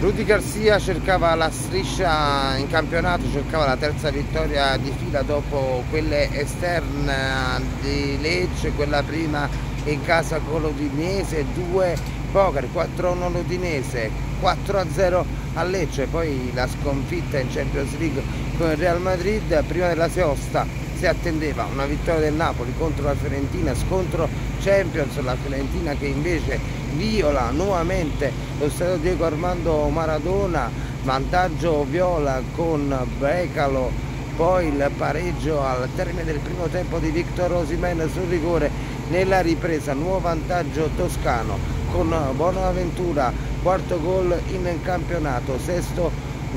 Rudy Garcia cercava la striscia in campionato, cercava la terza vittoria di fila dopo quelle esterne di Lecce, quella prima in casa con l'Udinese, 2 Poker, 4-1 l'Udinese, 4-0 a Lecce, poi la sconfitta in Champions League con il Real Madrid, prima della Seosta si attendeva una vittoria del Napoli contro la Fiorentina, scontro Champions, la Fiorentina che invece viola nuovamente lo stadio Diego Armando Maradona, vantaggio viola con Brecalo, poi il pareggio al termine del primo tempo di Victor Osimen sul rigore nella ripresa, nuovo vantaggio toscano con Bonaventura, quarto gol in campionato, sesto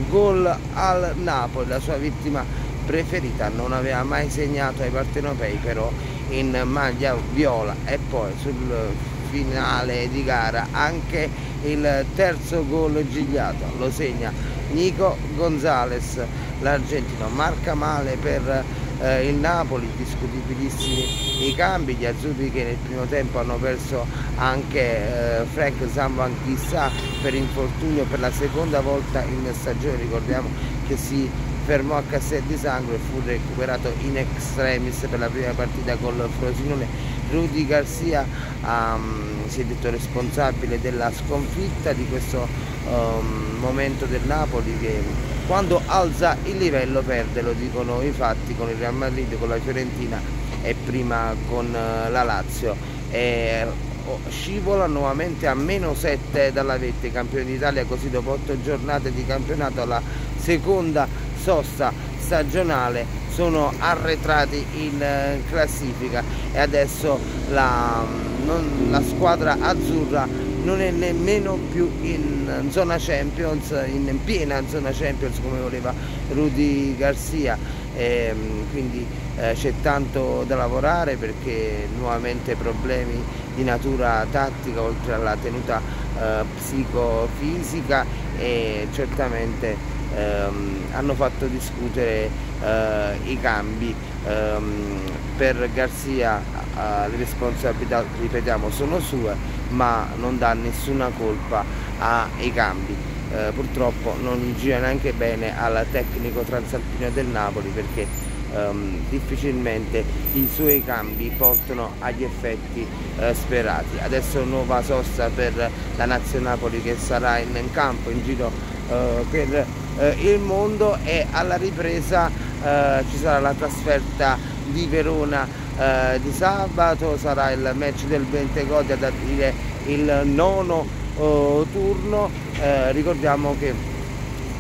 gol al Napoli, la sua vittima preferita, non aveva mai segnato ai partenopei però in maglia viola. E poi sul finale di gara anche il terzo gol gigliato lo segna Nico Gonzales l'argentino. Marca male per eh, il Napoli discutibilissimi i cambi. Gli azzurri che nel primo tempo hanno perso anche eh, Frank Zamban chissà per infortunio per la seconda volta in stagione. Ricordiamo che si fermò a cassette di sangue e fu recuperato in extremis per la prima partita col Frosinone. Rudy Garcia um, si è detto responsabile della sconfitta di questo um, momento del Napoli che quando alza il livello perde, lo dicono i fatti con il Real Madrid, con la Fiorentina e prima con uh, la Lazio. E, oh, scivola nuovamente a meno 7 dalla vetta, i campioni d'Italia così dopo 8 giornate di campionato alla seconda sosta stagionale sono arretrati in eh, classifica. E adesso la, non, la squadra azzurra non è nemmeno più in zona Champions, in piena zona Champions come voleva Rudy Garcia, e, ehm, quindi eh, c'è tanto da lavorare perché nuovamente problemi di natura tattica oltre alla tenuta eh, psicofisica e certamente ehm, hanno fatto discutere eh, i cambi. Ehm, per Garzia eh, le responsabilità, ripetiamo, sono sue, ma non dà nessuna colpa ai cambi. Eh, purtroppo non gira neanche bene al tecnico transalpino del Napoli perché ehm, difficilmente i suoi cambi portano agli effetti eh, sperati. Adesso nuova sosta per la Nazio Napoli che sarà in, in campo in giro eh, per eh, il mondo e alla ripresa eh, ci sarà la trasferta di Verona eh, di sabato, sarà il match del Bentegodi ad aprire il nono oh, turno, eh, ricordiamo che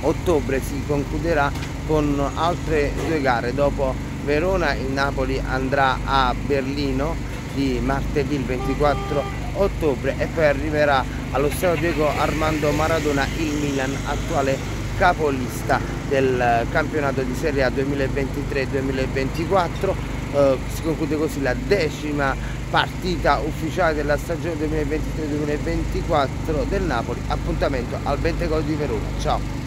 ottobre si concluderà con altre due gare, dopo Verona il Napoli andrà a Berlino di martedì il 24 ottobre e poi arriverà allo stadio Diego Armando Maradona il Milan attuale capolista del campionato di Serie A 2023-2024 eh, si conclude così la decima partita ufficiale della stagione 2023-2024 del Napoli. Appuntamento al Bentegol di Verona. Ciao